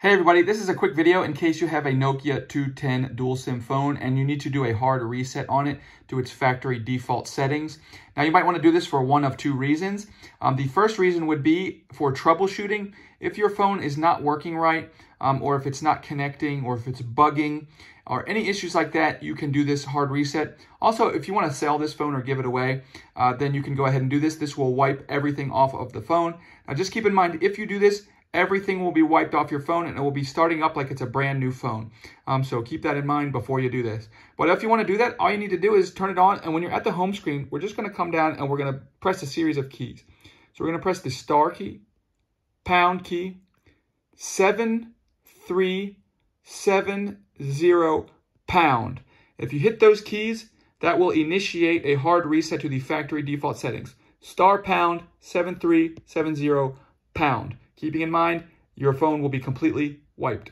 Hey everybody, this is a quick video in case you have a Nokia 210 dual SIM phone and you need to do a hard reset on it to its factory default settings. Now you might want to do this for one of two reasons. Um, the first reason would be for troubleshooting. If your phone is not working right, um, or if it's not connecting, or if it's bugging, or any issues like that, you can do this hard reset. Also, if you want to sell this phone or give it away, uh, then you can go ahead and do this. This will wipe everything off of the phone. Now just keep in mind, if you do this, everything will be wiped off your phone and it will be starting up like it's a brand new phone. Um, so keep that in mind before you do this. But if you want to do that, all you need to do is turn it on. And when you're at the home screen, we're just going to come down and we're going to press a series of keys. So we're going to press the star key, pound key, seven, three, seven, zero, pound. If you hit those keys, that will initiate a hard reset to the factory default settings. Star pound, 7370 pound keeping in mind your phone will be completely wiped.